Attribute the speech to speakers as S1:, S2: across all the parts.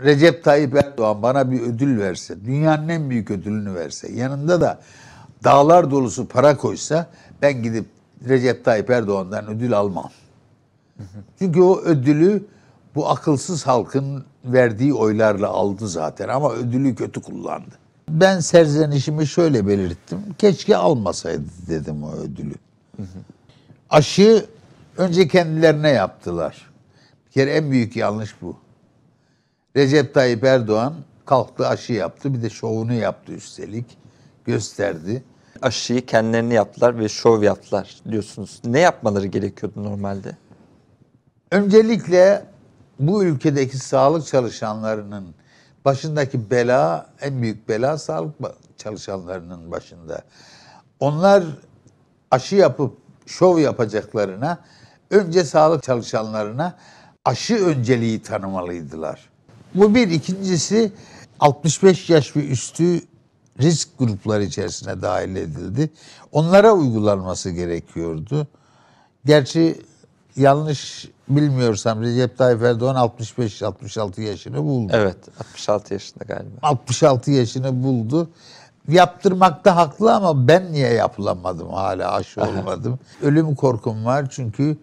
S1: Recep Tayyip Erdoğan bana bir ödül verse, dünyanın en büyük ödülünü verse, yanında da dağlar dolusu para koysa ben gidip Recep Tayyip Erdoğan'dan ödül almam. Çünkü o ödülü bu akılsız halkın verdiği oylarla aldı zaten ama ödülü kötü kullandı. Ben serzenişimi şöyle belirttim. Keşke almasaydı dedim o ödülü. Aşı önce kendilerine yaptılar. Bir kere en büyük yanlış bu. Recep Tayyip Erdoğan kalktı aşı yaptı. Bir de şovunu yaptı üstelik. Gösterdi.
S2: Aşıyı kendilerini yaptılar ve şov yaptılar diyorsunuz. Ne yapmaları gerekiyordu normalde?
S1: Öncelikle bu ülkedeki sağlık çalışanlarının başındaki bela, en büyük bela sağlık çalışanlarının başında. Onlar aşı yapıp şov yapacaklarına önce sağlık çalışanlarına aşı önceliği tanımalıydılar. Bu bir. ikincisi 65 yaş ve üstü risk grupları içerisine dahil edildi. Onlara uygulanması gerekiyordu. Gerçi yanlış bilmiyorsam Recep Tayyip Erdoğan 65-66 yaşını buldu.
S2: Evet 66 yaşında galiba.
S1: 66 yaşını buldu. Yaptırmakta haklı ama ben niye yapılamadım hala aşı olmadım. Ölüm korkum var çünkü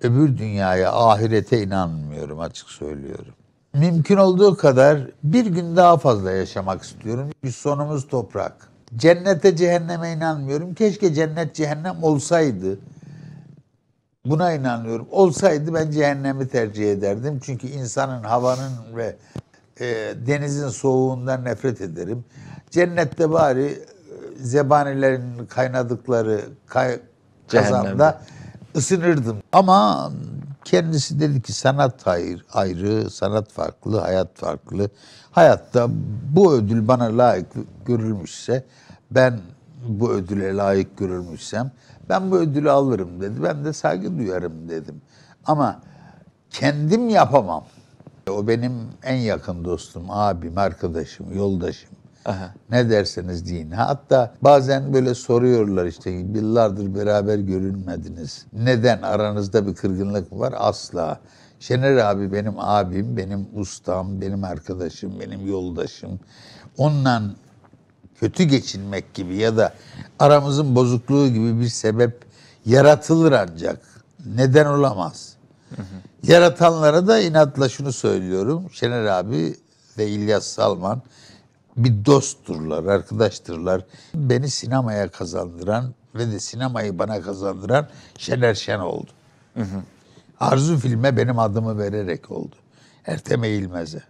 S1: öbür dünyaya, ahirete inanmıyorum açık söylüyorum. Mümkün olduğu kadar bir gün daha fazla yaşamak istiyorum. Bir sonumuz toprak. Cennete cehenneme inanmıyorum. Keşke cennet cehennem olsaydı. Buna inanıyorum. Olsaydı ben cehennemi tercih ederdim. Çünkü insanın havanın ve e, denizin soğuğundan nefret ederim. Cennette bari e, zebanilerin kaynadıkları kay, kazanda
S2: Cehennemde.
S1: ısınırdım. Ama kendisi dedi ki sanat ayrı, sanat farklı, hayat farklı. Hayatta bu ödül bana layık görülmüşse, ben bu ödüle layık görülmüşsem, ben bu ödülü alırım dedi. Ben de saygı duyarım dedim. Ama kendim yapamam. O benim en yakın dostum, abim, arkadaşım, yoldaşım.
S2: Aha.
S1: Ne derseniz deyin. Hatta bazen böyle soruyorlar işte yıllardır beraber görünmediniz. Neden aranızda bir kırgınlık var? Asla. Şener abi benim abim, benim ustam, benim arkadaşım, benim yoldaşım. Onunla kötü geçinmek gibi ya da aramızın bozukluğu gibi bir sebep yaratılır ancak. Neden olamaz? Yaratanlara da inatla şunu söylüyorum. Şener abi ve İlyas Salman bir dostturlar, arkadaştırlar. Beni sinemaya kazandıran ve de sinemayı bana kazandıran Şener Şen oldu. Arzu filme benim adımı vererek oldu. Ertem Eğilmez'e.